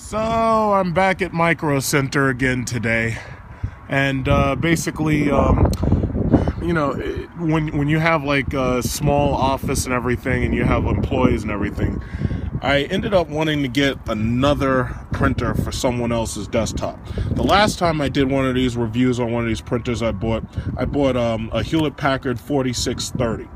So I'm back at Micro Center again today, and uh, basically, um, you know, when when you have like a small office and everything, and you have employees and everything, I ended up wanting to get another printer for someone else's desktop. The last time I did one of these reviews on one of these printers I bought, I bought um, a Hewlett Packard 4630.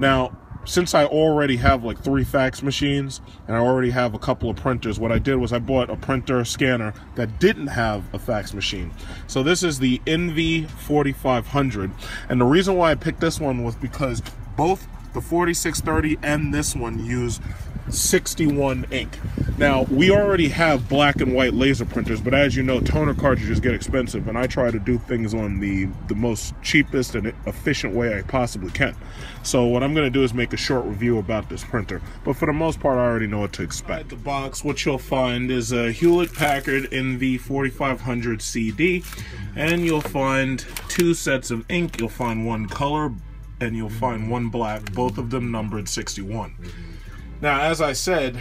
Now, since I already have like three fax machines and I already have a couple of printers, what I did was I bought a printer scanner that didn't have a fax machine. So this is the Envy 4500. And the reason why I picked this one was because both the 4630 and this one use 61 ink. Now, we already have black and white laser printers, but as you know, toner cartridges get expensive, and I try to do things on the, the most cheapest and efficient way I possibly can. So what I'm going to do is make a short review about this printer, but for the most part, I already know what to expect. the box, what you'll find is a Hewlett-Packard Envy 4500 CD, and you'll find two sets of ink. You'll find one color, and you'll find one black, both of them numbered 61. Now, as I said,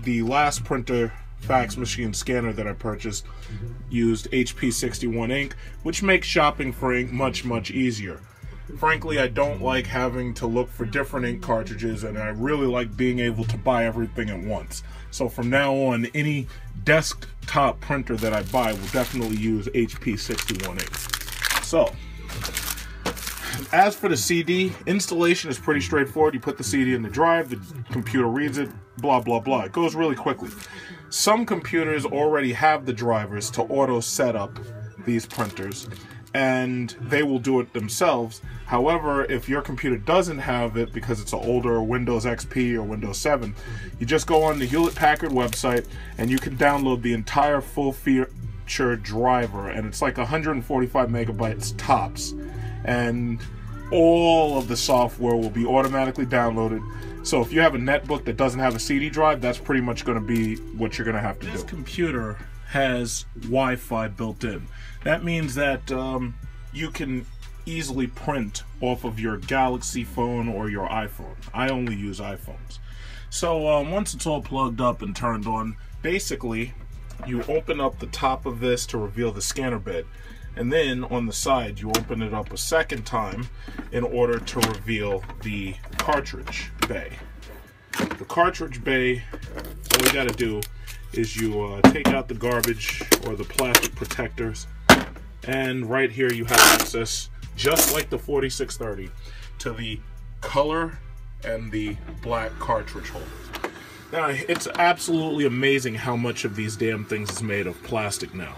the last printer fax machine scanner that I purchased used HP 61 ink, which makes shopping for ink much, much easier. Frankly, I don't like having to look for different ink cartridges, and I really like being able to buy everything at once. So from now on, any desktop printer that I buy will definitely use HP 61 ink. So, as for the CD, installation is pretty straightforward. You put the CD in the drive, the computer reads it, blah, blah, blah. It goes really quickly. Some computers already have the drivers to auto set up these printers and they will do it themselves. However, if your computer doesn't have it because it's an older Windows XP or Windows 7, you just go on the Hewlett Packard website and you can download the entire full feature driver and it's like 145 megabytes tops. And all of the software will be automatically downloaded. So if you have a netbook that doesn't have a CD drive, that's pretty much going to be what you're going to have to this do. This computer has Wi-Fi built in. That means that um, you can easily print off of your Galaxy phone or your iPhone. I only use iPhones. So um, once it's all plugged up and turned on, basically you open up the top of this to reveal the scanner bed and then on the side you open it up a second time in order to reveal the cartridge bay. The cartridge bay, all you got to do is you uh, take out the garbage or the plastic protectors and right here you have access just like the 4630 to the color and the black cartridge holders. Now, it's absolutely amazing how much of these damn things is made of plastic now.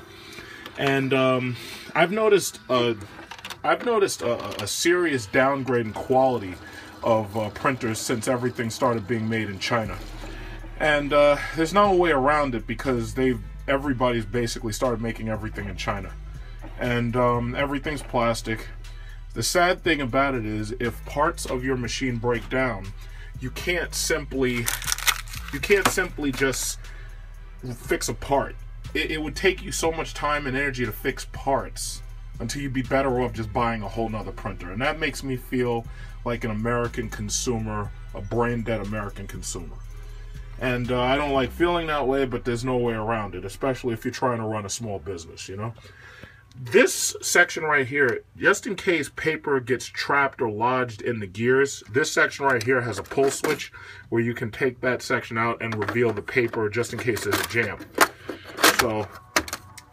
And um, I've noticed a, I've noticed a, a serious downgrade in quality of uh, printers since everything started being made in China. And uh, there's no way around it because they've everybody's basically started making everything in China, and um, everything's plastic. The sad thing about it is, if parts of your machine break down, you can't simply you can't simply just fix a part it, it would take you so much time and energy to fix parts until you'd be better off just buying a whole nother printer. And that makes me feel like an American consumer, a brain dead American consumer. And uh, I don't like feeling that way, but there's no way around it, especially if you're trying to run a small business, you know? This section right here, just in case paper gets trapped or lodged in the gears, this section right here has a pull switch where you can take that section out and reveal the paper just in case there's a jam. So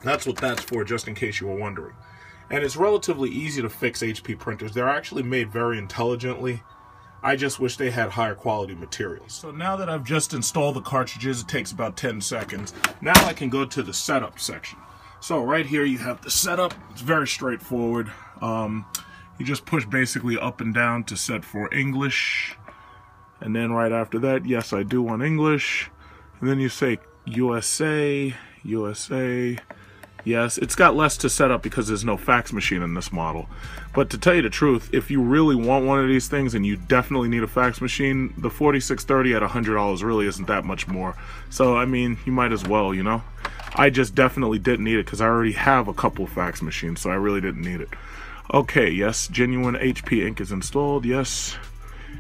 that's what that's for, just in case you were wondering. And it's relatively easy to fix HP printers. They're actually made very intelligently. I just wish they had higher quality materials. So now that I've just installed the cartridges, it takes about 10 seconds. Now I can go to the setup section. So right here you have the setup. It's very straightforward. Um, you just push basically up and down to set for English. And then right after that, yes, I do want English. And then you say USA, USA. Yes, it's got less to set up because there's no fax machine in this model. But to tell you the truth, if you really want one of these things and you definitely need a fax machine, the 4630 at $100 really isn't that much more. So, I mean, you might as well, you know? I just definitely didn't need it because I already have a couple fax machines, so I really didn't need it. Okay, yes, genuine HP ink is installed, yes.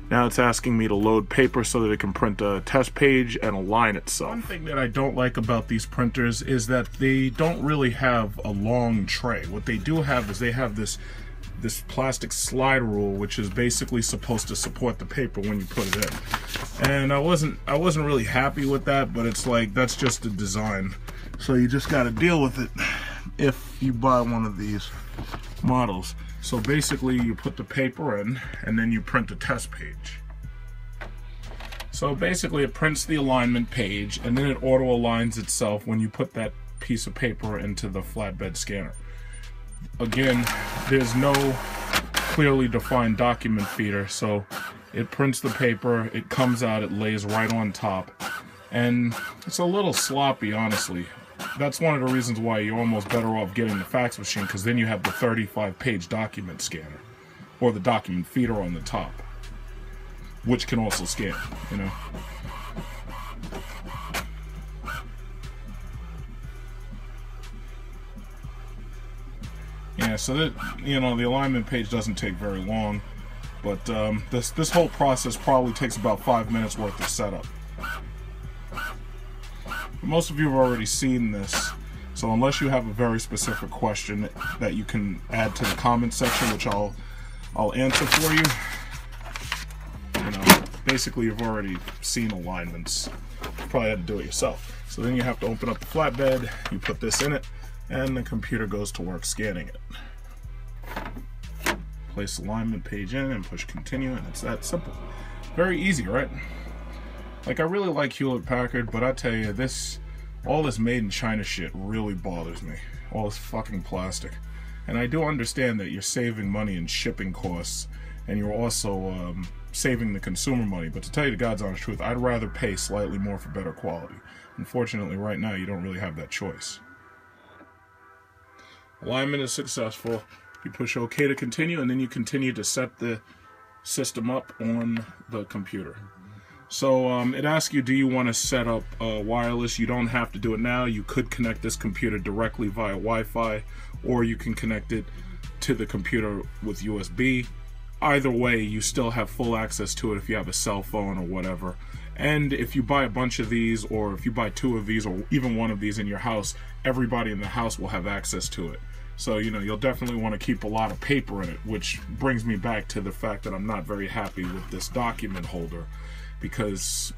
Now it's asking me to load paper so that it can print a test page and align itself. One thing that I don't like about these printers is that they don't really have a long tray. What they do have is they have this this plastic slide rule which is basically supposed to support the paper when you put it in. And I wasn't I wasn't really happy with that, but it's like that's just a design. So you just got to deal with it if you buy one of these models. So basically you put the paper in and then you print a test page. So basically it prints the alignment page and then it auto aligns itself when you put that piece of paper into the flatbed scanner. Again, there's no clearly defined document feeder, so it prints the paper, it comes out, it lays right on top. And it's a little sloppy, honestly that's one of the reasons why you're almost better off getting the fax machine because then you have the 35 page document scanner or the document feeder on the top which can also scan you know? Yeah so that you know the alignment page doesn't take very long but um, this this whole process probably takes about five minutes worth of setup most of you have already seen this, so unless you have a very specific question that you can add to the comment section, which I'll I'll answer for you, you know, basically you've already seen alignments. You probably had to do it yourself. So then you have to open up the flatbed, you put this in it, and the computer goes to work scanning it. Place alignment page in and push continue, and it's that simple. Very easy, right? Like, I really like Hewlett Packard, but I tell you, this, all this made in China shit really bothers me. All this fucking plastic. And I do understand that you're saving money in shipping costs, and you're also um, saving the consumer money. But to tell you the God's honest truth, I'd rather pay slightly more for better quality. Unfortunately, right now, you don't really have that choice. Alignment is successful. You push OK to continue, and then you continue to set the system up on the computer. So um, it asks you, do you want to set up uh, wireless? You don't have to do it now. You could connect this computer directly via Wi-Fi, or you can connect it to the computer with USB. Either way, you still have full access to it if you have a cell phone or whatever. And if you buy a bunch of these, or if you buy two of these, or even one of these in your house, everybody in the house will have access to it. So, you know, you'll definitely want to keep a lot of paper in it, which brings me back to the fact that I'm not very happy with this document holder because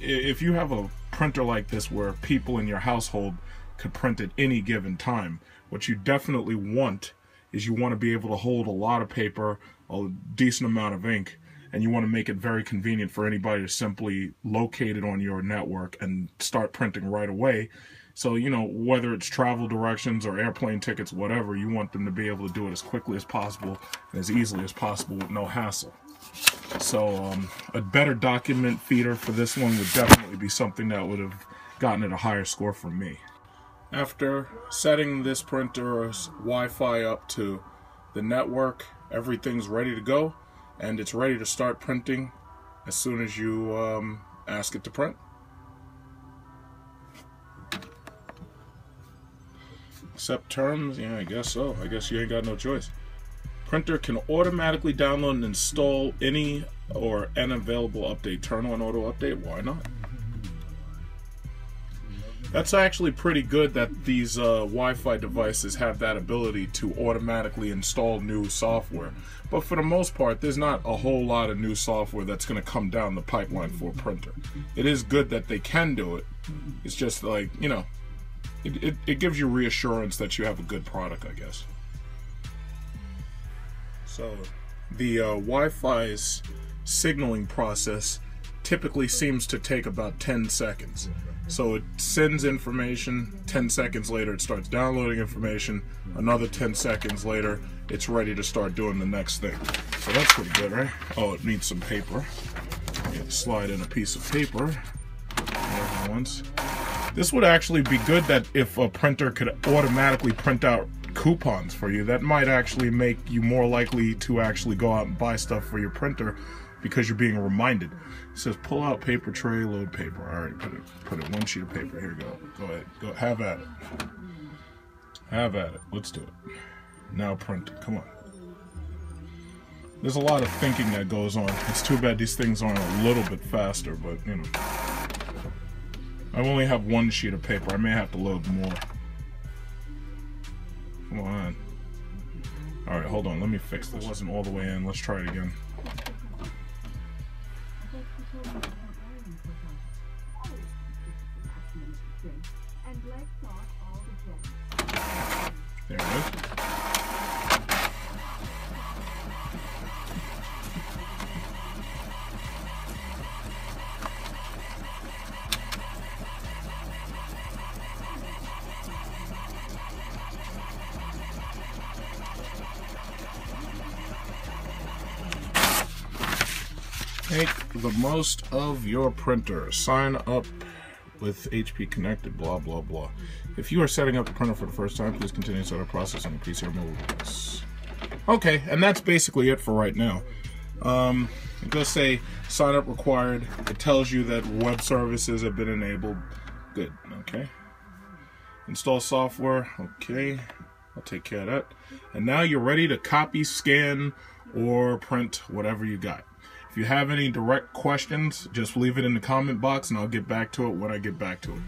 if you have a printer like this where people in your household could print at any given time, what you definitely want is you want to be able to hold a lot of paper, a decent amount of ink, and you want to make it very convenient for anybody to simply locate it on your network and start printing right away. So, you know, whether it's travel directions or airplane tickets, whatever, you want them to be able to do it as quickly as possible and as easily as possible with no hassle. So um, a better document feeder for this one would definitely be something that would have gotten it a higher score from me. After setting this printer's Wi-Fi up to the network, everything's ready to go and it's ready to start printing as soon as you um, ask it to print. Accept terms? Yeah, I guess so. I guess you ain't got no choice. Printer can automatically download and install any or an available update. Turn on auto update. Why not? That's actually pretty good that these uh, Wi-Fi devices have that ability to automatically install new software. But for the most part, there's not a whole lot of new software that's going to come down the pipeline for a printer. It is good that they can do it. It's just like, you know, it, it, it gives you reassurance that you have a good product, I guess. So the uh, Wi-Fi's signaling process typically seems to take about 10 seconds. So it sends information, 10 seconds later it starts downloading information, another 10 seconds later it's ready to start doing the next thing. So that's pretty good, right? Oh, it needs some paper. slide in a piece of paper once. This would actually be good that if a printer could automatically print out coupons for you. That might actually make you more likely to actually go out and buy stuff for your printer because you're being reminded. It says pull out paper tray, load paper. All right, put it put it one sheet of paper. Here you go. Go ahead. Go have at it. Have at it. Let's do it. Now print. Come on. there's a lot of thinking that goes on. It's too bad these things aren't a little bit faster, but you know. I only have one sheet of paper. I may have to load more. Come on. Alright, hold on. Let me fix this. It wasn't all the way in. Let's try it again. The most of your printer. Sign up with HP Connected, blah, blah, blah. If you are setting up the printer for the first time, please continue to set up process and increase your moves. Okay, and that's basically it for right now. Um, it does say sign up required. It tells you that web services have been enabled. Good, okay. Install software, okay. I'll take care of that. And now you're ready to copy, scan, or print whatever you got. If you have any direct questions, just leave it in the comment box and I'll get back to it when I get back to it.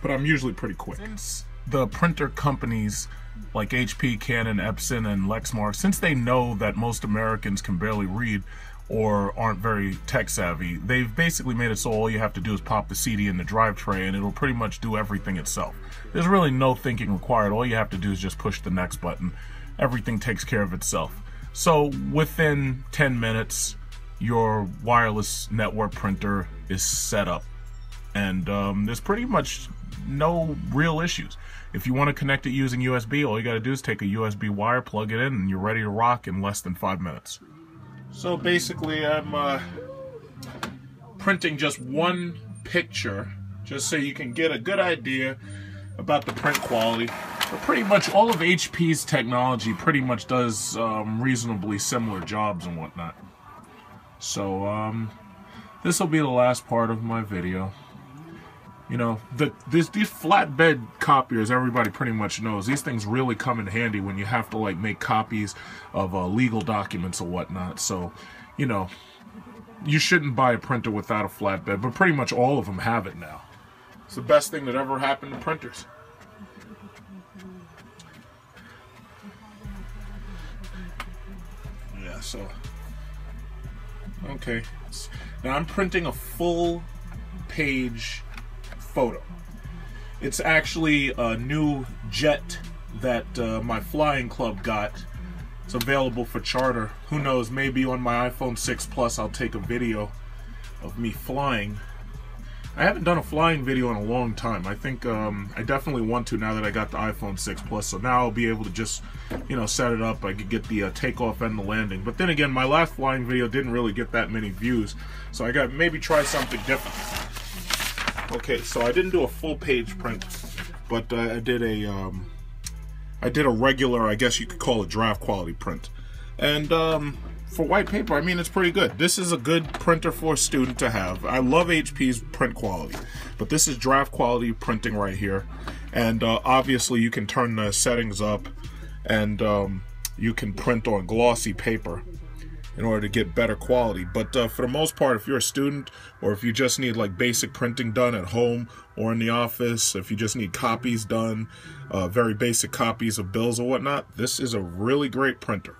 But I'm usually pretty quick. Since the printer companies like HP, Canon, Epson, and Lexmark, since they know that most Americans can barely read or aren't very tech savvy, they've basically made it so all you have to do is pop the CD in the drive tray and it'll pretty much do everything itself. There's really no thinking required. All you have to do is just push the next button. Everything takes care of itself. So within 10 minutes, your wireless network printer is set up. And um, there's pretty much no real issues. If you want to connect it using USB, all you got to do is take a USB wire, plug it in, and you're ready to rock in less than five minutes. So basically, I'm uh, printing just one picture, just so you can get a good idea about the print quality. But pretty much all of HP's technology pretty much does um, reasonably similar jobs and whatnot. So, um, this will be the last part of my video. You know, the this, these flatbed copiers, everybody pretty much knows. These things really come in handy when you have to, like, make copies of uh, legal documents or whatnot. So, you know, you shouldn't buy a printer without a flatbed, but pretty much all of them have it now. It's the best thing that ever happened to printers. Yeah, so... Okay. Now I'm printing a full page photo. It's actually a new jet that uh, my flying club got. It's available for charter. Who knows, maybe on my iPhone 6 Plus I'll take a video of me flying I haven't done a flying video in a long time. I think um, I definitely want to now that I got the iPhone 6 Plus. So now I'll be able to just, you know, set it up. I could get the uh, takeoff and the landing. But then again, my last flying video didn't really get that many views. So I got maybe try something different. Okay, so I didn't do a full page print, but uh, I did a, um, I did a regular, I guess you could call it draft quality print. And um, for white paper, I mean, it's pretty good. This is a good printer for a student to have. I love HP's print quality, but this is draft quality printing right here. And uh, obviously you can turn the settings up and um, you can print on glossy paper in order to get better quality. But uh, for the most part, if you're a student or if you just need like basic printing done at home or in the office, if you just need copies done, uh, very basic copies of bills or whatnot, this is a really great printer.